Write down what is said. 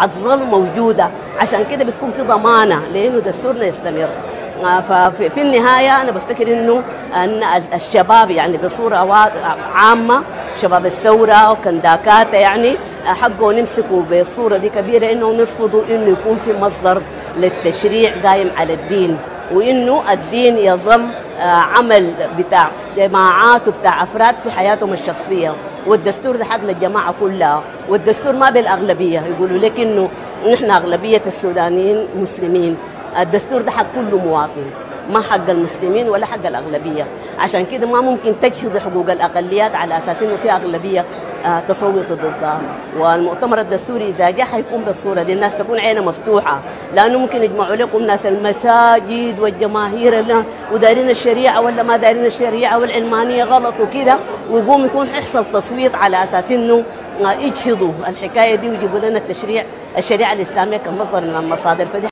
هتظل موجودة. عشان كده بتكون في ضمانة لأنه دستورنا يستمر. آه، ففي في النهاية أنا بفتكر إنه أن الشباب يعني بصورة عامة شباب الثورة وكنداكاتا يعني آه، حقه نمسكوا بصورة دي كبيرة إنه نرفضوا إنه يكون في مصدر للتشريع قايم على الدين. وإنه الدين يظل آه، عمل بتاع جماعات وبتاع أفراد في حياتهم الشخصية. والدستور ده حق للجماعة كلها والدستور ما بالأغلبية يقولوا لك إنه نحن أغلبية السودانيين مسلمين. الدستور ده حق كل مواطن. ما حق المسلمين ولا حق الأغلبية. عشان كده ما ممكن تجهض حقوق الأقليات على أساس إنه في أغلبية آه، تصوت ضدها. والمؤتمر الدستوري إذا جاء حيكون بالصورة دي الناس تكون عينها مفتوحة لأنه ممكن يجمعوا لكم ناس المساجد والجماهير ودارين الشريعة ولا ما دارين الشريعة والعلمانية غلط وكده ويقوم يكون يحصل تصويت على أساس إنه آه، يجهضوا الحكاية دي ويجيبوا لنا التشريع الشريعة الإسلامية كمصدر من المصادر. فدي